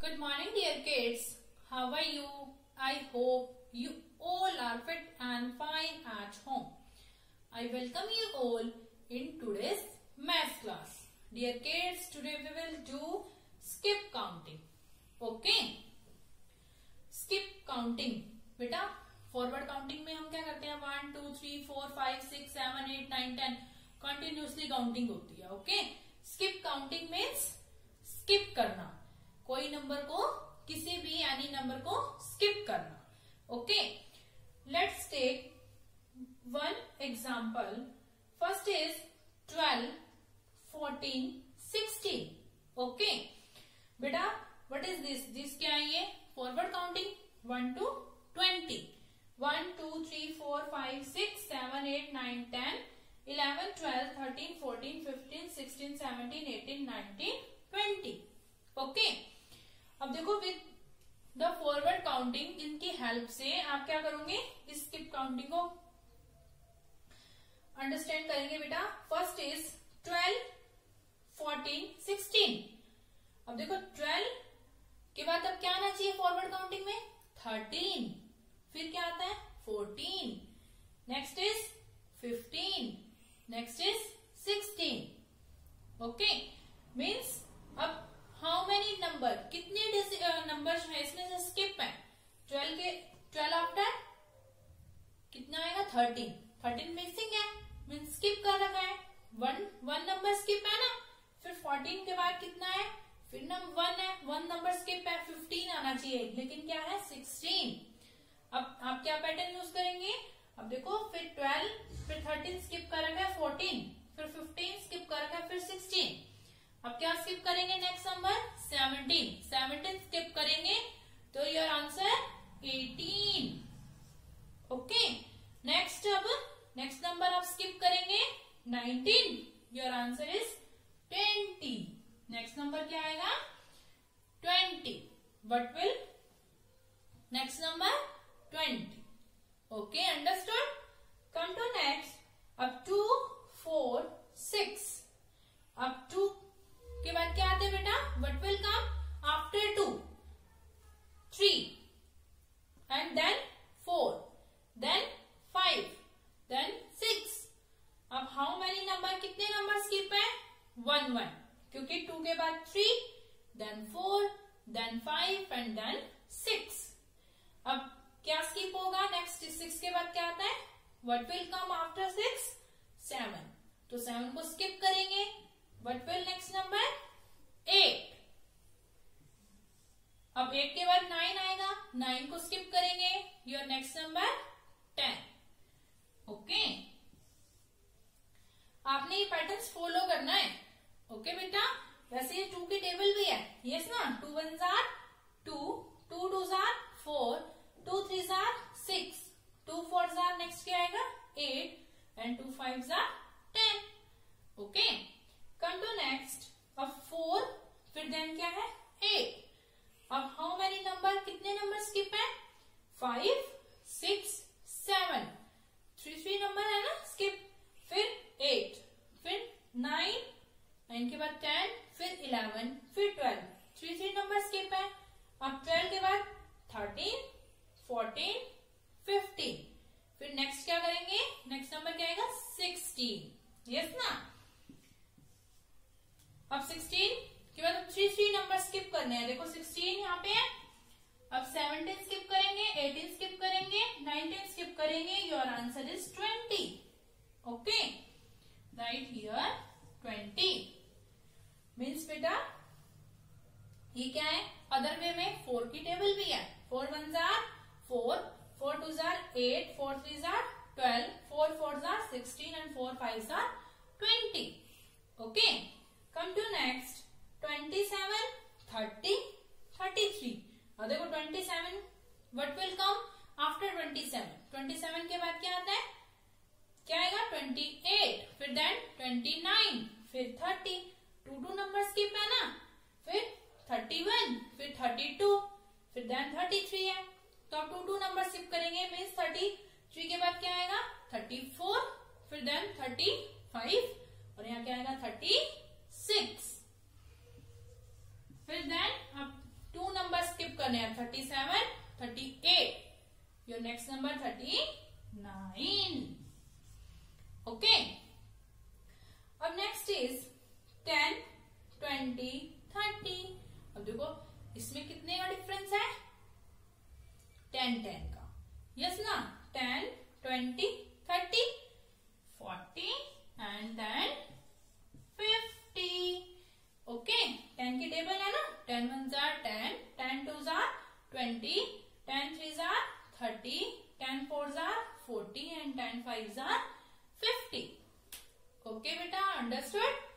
Good morning, dear kids. How are you? I hope you all are fit and fine at home. I welcome you all in today's math class. Dear kids, today we will do skip counting. Okay? Skip counting. बेटा forward counting में हम क्या करते हैं one two three four five six seven eight nine ten continuously counting होती है okay skip counting means skip करना कोई नंबर को, किसी भी एनी नंबर को स्किप करना। Okay let's take one example first is twelve fourteen sixteen okay बेटा व्हाट इज़ दिस दिस क्या है ये? Forward counting one to twenty one two three four five six seven eight nine ten eleven twelve thirteen fourteen fifteen sixteen seventeen eighteen nineteen twenty okay अब देखो with the forward counting इनकी help से आप क्या करोगे? इस skip counting को understand करेंगे बेटा। First is twelve fourteen sixteen अब देखो ट्वेल्व के बाद अब क्या आना चाहिए फॉरवर्ड काउंटिंग में? थर्टीन फिर क्या आता है? Fourteen next is fifteen next is sixteen okay means अब हाउ मेनी नंबर कितने नंबर uh, है इसमें से स्किप है ट्वेल्व के ट्वेल्व आफ्टर कितना आएगा थर्टीन थर्टीन मिसिंग है. मीन स्किप कर रखा है वन वन नंबर स्किप है ना? फिर फोर्टीन के बाद कितना है? फिर नंबर वन है. वन नंबर स्किप है. फिफ्टीन आना चाहिए. लेकिन क्या है? सिक्सटीन अब आप क्या पैटर्न यूज़ करेंगे? अब देखो, फिर ट्वेल्व फिर थर्टीन स्किप कर रखा है फोर्टीन फिर फिफ्टीन स्किप कर रखा है फिर सिक्सटीन अब क्या स्किप करेंगे next number seventeen seventeen skip करेंगे तो your answer eighteen okay next अब नेक्स्ट नंबर आप स्किप करेंगे nineteen your answer is twenty next number क्या आएगा? Twenty what will next number twenty okay understood come to next अब two four six अब two के बाद क्या आते हैं बेटा what will come after two three and then four then five then six अब हाउ मेनी नंबर कितने नंबर स्किप है वन वन क्योंकि टू के बाद three then four then five and then six अब क्या स्किप होगा? नेक्स्ट सिक्स के बाद क्या आता है? What will come after six seven तो सेवन को स्किप करेंगे. What will next number eight अब एट के बाद नाइन आएगा. नाइन को स्किप करेंगे. Your next number ten okay आपने ये पैटर्न्स फॉलो करना है। ओके बेटा? वैसे ये टू की टेबल भी है। यस ना? टू वन जार टू टू टू जार फोर टू थ्री जार सिक्स टू फोर जार नेक्स्ट क्या आएगा? Eight and two five jar ten okay come to next अब फोर फिर देन क्या है? एट अब हाउ मेनी नंबर कितने नंबर स्किप है? Five six seven three three number है ना स्किप फिर एट फिर नाइन नाइन के बाद टेन फिर इलेवन फिर twelve three three number skip है। अब ट्वेल्व के बाद थर्टीन फोर्टीन फिफ्टीन फिर नेक्स्ट क्या करेंगे? नेक्स्ट नंबर क्या आएगा? सिक्सटीन यस ना? अब 16 के बाद थ्री थ्री नंबर स्किप करने हैं। देखो 16 यहाँ पे है। अब 17 स्किप करेंगे 18 स्किप करेंगे 19 स्किप करेंगे। Your answer is 20 okay right here 20 means बेटा ये क्या है? अदर वे में फोर की टेबल भी है. फोर वन जार फोर फोर टू जार एट फोर थ्री जार ट्वेल्व फोर फोर जार sixteen and four five jar twenty okay come to next. 27 30 33 अब देखो 27 what will come after 27 27 के बाद क्या आता है? क्या आएगा? 28 फिर देन 29 फिर 30 टू टू नंबर स्किप है ना? फिर थर्टी वन फिर थर्टी टू फिर देन थर्टी थ्री है। तो आप टू टू नंबर शिफ्ट करेंगे मीन्स थर्टी थ्री के बाद क्या आएगा? थर्टी फोर फिर देन थर्टी फाइव और यहाँ क्या आएगा? थर्टी सिक्स फिर देन आप टू नंबर स्किप करने हैं thirty seven thirty eight your next number thirty nine okay अब नेक्स्ट इज़ टेन ट्वेंटी देखो, इसमें कितने का डिफरेंस है? टेन टेन का। यस ना? Ten twenty thirty forty and then fifty okay ten की टेबल है ना? टेन वन जार टेन टेन टू जार ट्वेंटी टेन थ्री जार थर्टी टेन फोर जार फोर्टी एंड टेन फाइव जार फिफ्टी ओके बेटा? अंडरस्टूड